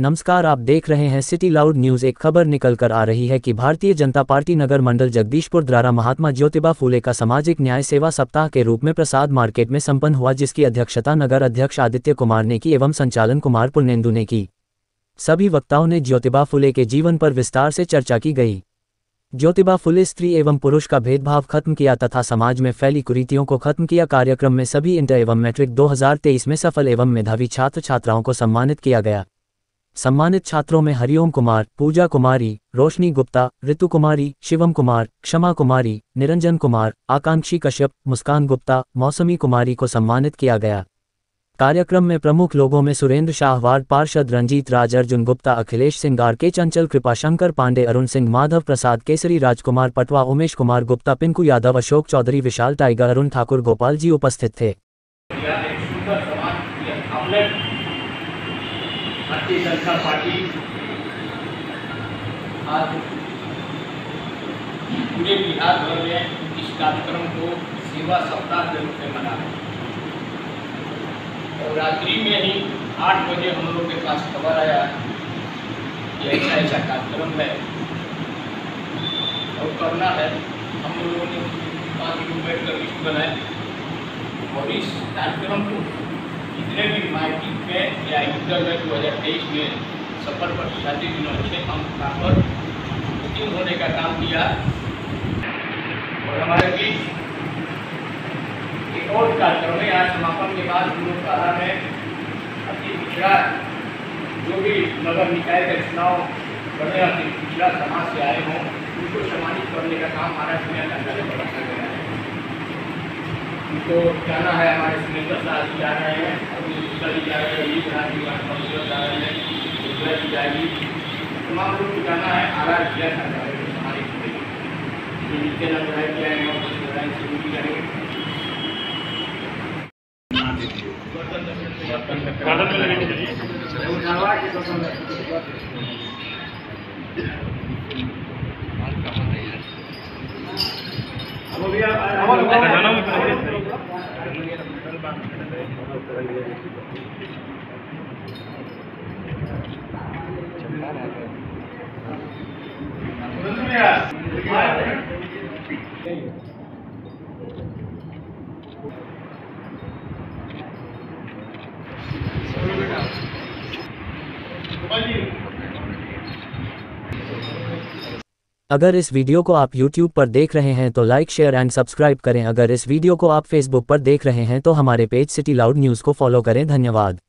नमस्कार, आप देख रहे हैं सिटी लाउड न्यूज़। एक खबर निकल कर आ रही है कि भारतीय जनता पार्टी नगर मंडल जगदीशपुर द्वारा महात्मा ज्योतिबा फूले का सामाजिक न्याय सेवा सप्ताह के रूप में प्रसाद मार्केट में संपन्न हुआ, जिसकी अध्यक्षता नगर अध्यक्ष आदित्य कुमार ने की एवं संचालन कुमार पुनेन्दु ने की। सभी वक्ताओं ने ज्योतिबा फूले के जीवन पर विस्तार से चर्चा की गई। ज्योतिबा फुले स्त्री एवं पुरुष का भेदभाव खत्म किया तथा समाज में फैली कुरीतियों को खत्म किया कार्यक्रम में सभी इंटर एवं मैट्रिक 2023 में सफल एवं मेधावी छात्र छात्राओं को सम्मानित किया गया। सम्मानित छात्रों में हरिओम कुमार, पूजा कुमारी, रोशनी गुप्ता ऋतु कुमारी, शिवम कुमार, क्षमा कुमारी, निरंजन कुमार, आकांक्षी कश्यप, मुस्कान गुप्ता, मौसमी कुमारी को सम्मानित किया गया। कार्यक्रम में प्रमुख लोगों में सुरेंद्र शाह, वार्ड पार्षद रंजीत राज, अर्जुन गुप्ता, अखिलेश सिंगार, के चंचल कृपाशंकर पांडे, अरुण सिंह माधव प्रसाद, केसरी राजकुमार पटवा, उमेश कुमार गुप्ता, पिंकू यादव, अशोक चौधरी, विशाल टाइगर, अरुण ठाकुर, गोपाल जी उपस्थित थे। पूरे बिहार भर में इस कार्यक्रम को सेवा सप्ताह के रूप में मना रहे हैं। और रात्रि में ही आठ बजे हम लोग के पास खबर आया कि ऐसा ऐसा कार्यक्रम है। और करना है। हम लोगों ने पाँच लोग बैठ कर लिस्ट बनाए और इस कार्यक्रम को जितने भी मार्केट में या इंटर में दो हज़ार तेईस में सफल प्रतिशाती दिनों अच्छे हम पर बुकिंग होने का काम किया और हमारे बीच एक और कार्यक्रम है आज समापन के बाद हम लोग कहा में अति पिछड़ा जो भी नगर निकाय का चुनाव बने अति पिछड़ा समाज से आए हों, उनको सम्मानित करने का काम महाराष्ट्र में अंदाज़ा में रखा गया है। उनको जाना है हमारे सुरेंद्र शाह जी जा रहे हैं अभी गुप्ता जी जा रहे हैं लीग राज जी जा रहे हैं गुजरा जी जाएगी। तमाम लोग को जाना है आर आर रहे हैं, हमारे ये नित्यानंद राय जी आएँगे और कुछ राय सिंह जी जाएँगे अगर इस वीडियो को आप YouTube पर देख रहे हैं तो लाइक शेयर एंड सब्सक्राइब करें। अगर इस वीडियो को आप Facebook पर देख रहे हैं तो हमारे पेज सिटी लाउड न्यूज़ को फॉलो करें। धन्यवाद।